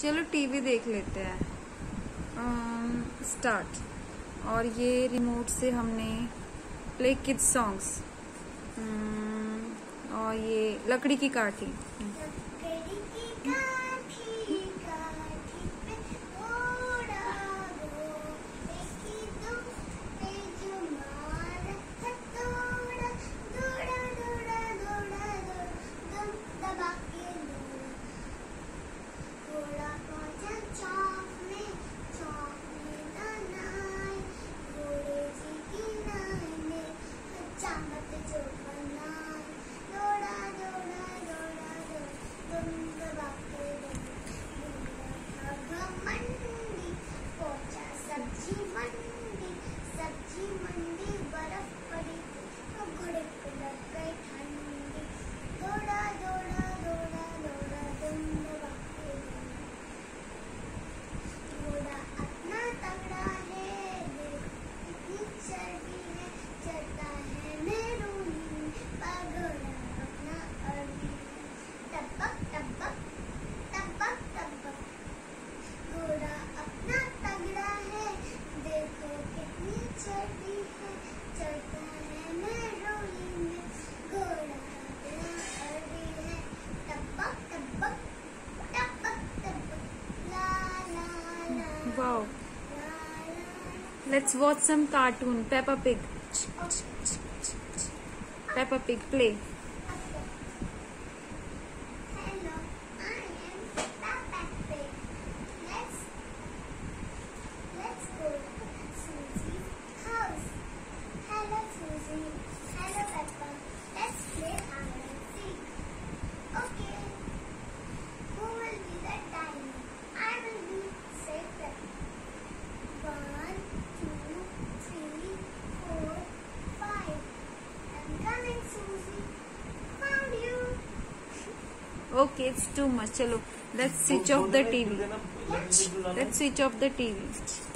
चलो टीवी देख लेते हैं। स्टार्ट और ये रिमोट से हमने प्ले किड्स सॉन्ग्स और ये लकड़ी की काठी Wow. Let's watch some cartoon. Peppa Pig. Peppa Pig, play. Okay, it's too much. Chalo, let's switch off the TV. Let's switch off the TV.